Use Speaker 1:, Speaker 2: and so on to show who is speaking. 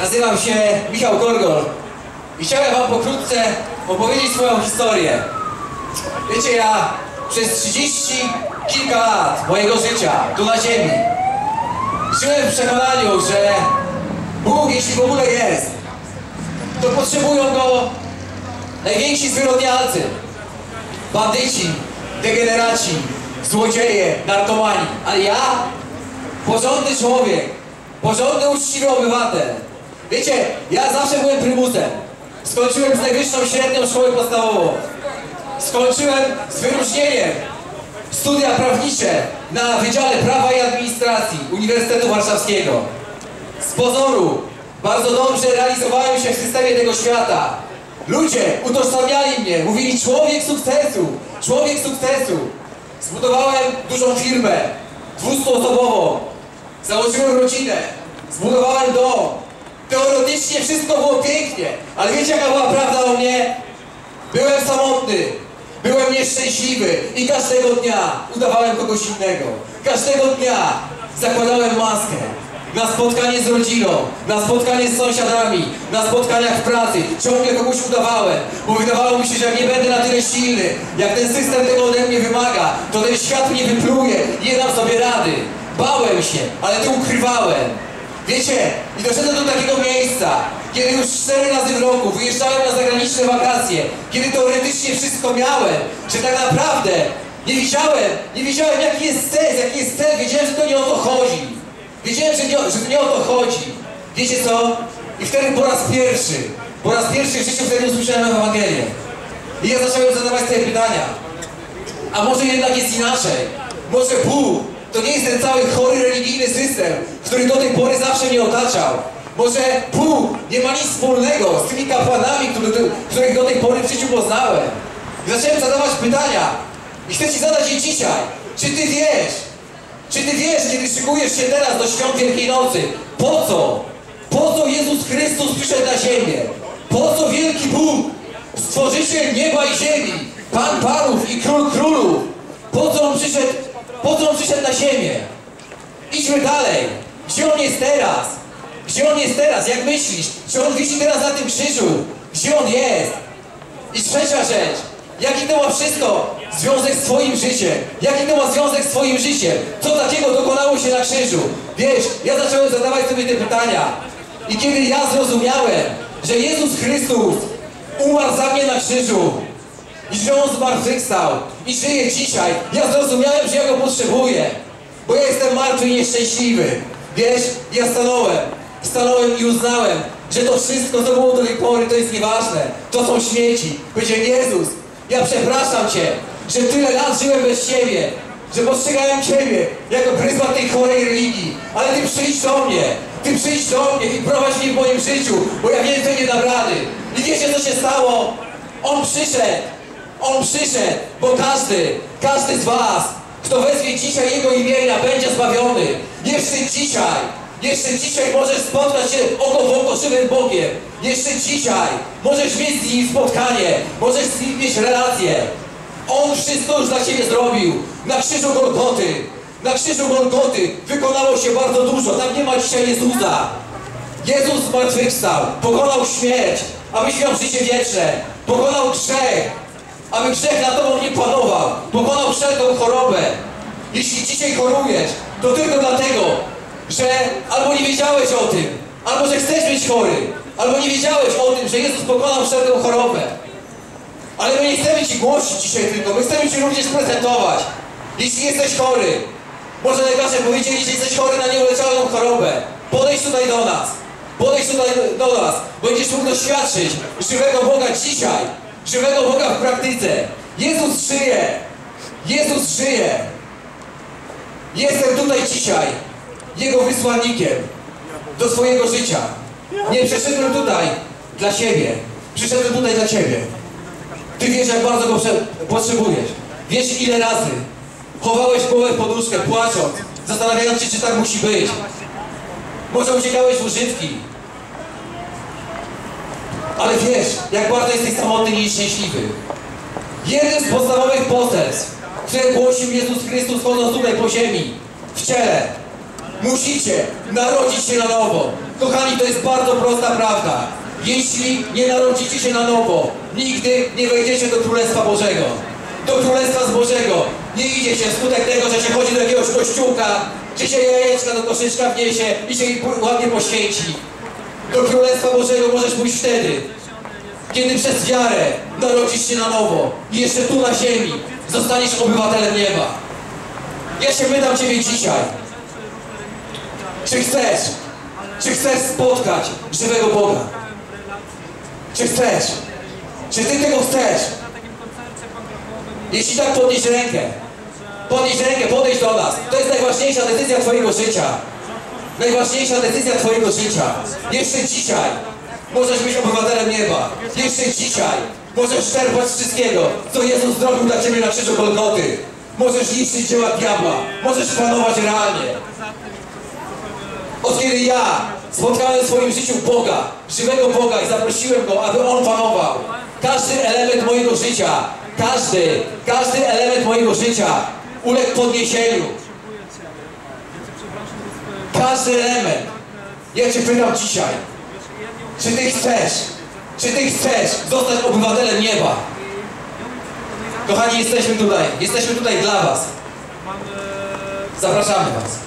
Speaker 1: Nazywam się Michał Gorgol i chciałem wam pokrótce opowiedzieć swoją historię. Wiecie, ja przez 30 kilka lat mojego życia tu na ziemi żyłem w przekonaniu, że Bóg, jeśli w ogóle jest, to potrzebują go najwięksi zwyrodnialcy, bandyci, degeneraci, złodzieje, narkomani. Ale ja, porządny człowiek, porządny, uczciwy obywatel. Wiecie, ja zawsze byłem prymusem. Skończyłem z najwyższą średnią szkołę podstawową. Skończyłem z wyróżnieniem studia prawnicze na Wydziale Prawa i Administracji Uniwersytetu Warszawskiego. Z pozoru bardzo dobrze realizowałem się w systemie tego świata. Ludzie utożsamiali mnie, mówili człowiek sukcesu, człowiek sukcesu. Zbudowałem dużą firmę, dwustuosobową. Założyłem rodzinę, zbudowałem dom. Teoretycznie wszystko było pięknie, ale wiecie jaka była prawda o mnie? Byłem samotny, byłem nieszczęśliwy i każdego dnia udawałem kogoś innego. Każdego dnia zakładałem maskę. Na spotkanie z rodziną, na spotkanie z sąsiadami, na spotkaniach w pracy. Ciągle kogoś udawałem, bo wydawało mi się, że jak nie będę na tyle silny, jak ten system tego ode mnie wymaga, to ten świat mnie wypluje nie dam sobie rady. Bałem się, ale to ukrywałem. Wiecie, i doszedłem do takiego miejsca, kiedy już cztery razy w roku wyjeżdżałem na zagraniczne wakacje, kiedy teoretycznie wszystko miałem, że tak naprawdę nie widziałem, nie wiedziałem jaki jest cel, jaki jest cel, wiedziałem, że to nie o to chodzi. Wiedziałem, że nie, że to nie o to chodzi. Wiecie co? I wtedy po raz pierwszy, po raz pierwszy w życiu wtedy usłyszałem Ewangelię. I ja zacząłem zadawać sobie pytania. A może jednak jest inaczej? Może Bóg to nie jest ten cały chory religijny system, który do tej pory zawsze mnie otaczał. Może Bóg nie ma nic wspólnego z tymi kapłanami, który, których do tej pory w życiu poznałem. I zacząłem zadawać pytania. I chcę Ci zadać je dzisiaj. Czy Ty wiesz, czy Ty wiesz, kiedy szykujesz się teraz do świąt Wielkiej Nocy, po co? Po co Jezus Chrystus przyszedł na ziemię? Po co wielki Bóg, stworzyciel nieba i ziemi, Pan Panów i Król Królów? Po co On przyszedł, po co On przyszedł na ziemię? Idźmy dalej. Gdzie On jest teraz? Gdzie On jest teraz? Jak myślisz? Czy On wisi teraz na tym krzyżu? Gdzie On jest? I trzecia rzecz. Jaki to ma wszystko związek z Twoim życiem? Jaki to ma związek z Twoim życiem? Co takiego dokonało się na krzyżu? Wiesz, ja zacząłem zadawać sobie te pytania. I kiedy ja zrozumiałem, że Jezus Chrystus umarł za mnie na krzyżu i że On zmartwychwstał i żyje dzisiaj, ja zrozumiałem, że ja Go potrzebuję. Bo ja jestem martwy i nieszczęśliwy. Wiesz, ja stanąłem. Stanąłem i uznałem, że to wszystko, co było do tej pory, to jest nieważne. To są śmieci. Powiedziałem, Jezus, ja przepraszam Cię, że tyle lat żyłem bez Ciebie, że postrzegałem Ciebie jako pryzmat tej chorej religii. Ale Ty przyjdź do mnie, Ty przyjdź do mnie i prowadź mnie w moim życiu, bo ja więcej nie dam rady. I wiecie, co się stało? On przyszedł, On przyszedł, bo każdy, każdy z Was, kto wezwie dzisiaj Jego imienia, będzie zbawiony. Jeszcze dzisiaj, jeszcze dzisiaj możesz spotkać się oko w oko żywym Bogiem. Jeszcze dzisiaj możesz mieć z Nim spotkanie, możesz z Nim mieć relację. On wszystko już dla Ciebie zrobił. Na krzyżu Golgoty, na krzyżu Golgoty wykonało się bardzo dużo. Tam nie ma dzisiaj Jezusa. Jezus zmartwychwstał, pokonał śmierć, abyś miał życie wieczne. Pokonał grzech, aby grzech nad Tobą nie panował. Pokonał wszelką chorobę. Jeśli dzisiaj chorujesz, to tylko dlatego, że albo nie wiedziałeś o tym, albo że chcesz być chory, albo nie wiedziałeś o tym, że Jezus pokonał wszelką chorobę. Ale my nie chcemy Ci głosić dzisiaj tylko, my chcemy Ci również prezentować. Jeśli jesteś chory, może lekarze powiedzieli, że jesteś chory na nieuleczalną chorobę, podejdź tutaj do nas. Podejdź tutaj do nas. Będziesz mógł doświadczyć żywego Boga dzisiaj. Żywego Boga w praktyce. Jezus żyje. Jezus żyje. Jestem tutaj dzisiaj Jego wysłannikiem do swojego życia. Nie przyszedłem tutaj dla siebie. Przyszedłem tutaj dla Ciebie. Ty wiesz, jak bardzo go potrzebujesz. Wiesz, ile razy chowałeś głowę w poduszkę, płacząc, zastanawiając się, czy tak musi być. Może uciekałeś w używki. Ale wiesz, jak bardzo jesteś samotny i nieszczęśliwy. Jeden z podstawowych poselstw, które głosił Jezus Chrystus chodząc tutaj po ziemi, w ciele, Musicie narodzić się na nowo. Kochani, to jest bardzo prosta prawda. Jeśli nie narodzicie się na nowo, nigdy nie wejdziecie do Królestwa Bożego. Do Królestwa z Bożego nie idzie się wskutek tego, że się chodzi do jakiegoś kościółka, że się jajeczka do koszyczka wniesie i się ładnie poświęci. Do Królestwa Bożego możesz pójść wtedy, kiedy przez wiarę narodzisz się na nowo i jeszcze tu na ziemi zostaniesz obywatelem nieba. Ja się pytam Ciebie dzisiaj, czy chcesz, czy chcesz spotkać żywego Boga? Czy chcesz? Czy Ty tego chcesz? Jeśli tak, podnieś rękę. Podnieś rękę, podejdź do nas. To jest najważniejsza decyzja Twojego życia. Najważniejsza decyzja Twojego życia. Jeszcze dzisiaj możesz być obywatelem nieba. Jeszcze dzisiaj możesz czerpać wszystkiego, co Jezus zrobił dla Ciebie na krzyżu Golgoty. Możesz niszczyć dzieła diabła. Możesz panować realnie. Od kiedy ja spotkałem w swoim życiu Boga, żywego Boga i zaprosiłem Go, aby On panował, każdy element mojego życia, każdy, każdy element mojego życia uległ podniesieniu. Każdy element. Ja Cię pytam dzisiaj, czy Ty chcesz, czy Ty chcesz zostać obywatelem nieba? Kochani, jesteśmy tutaj, jesteśmy tutaj dla Was. Zapraszamy Was.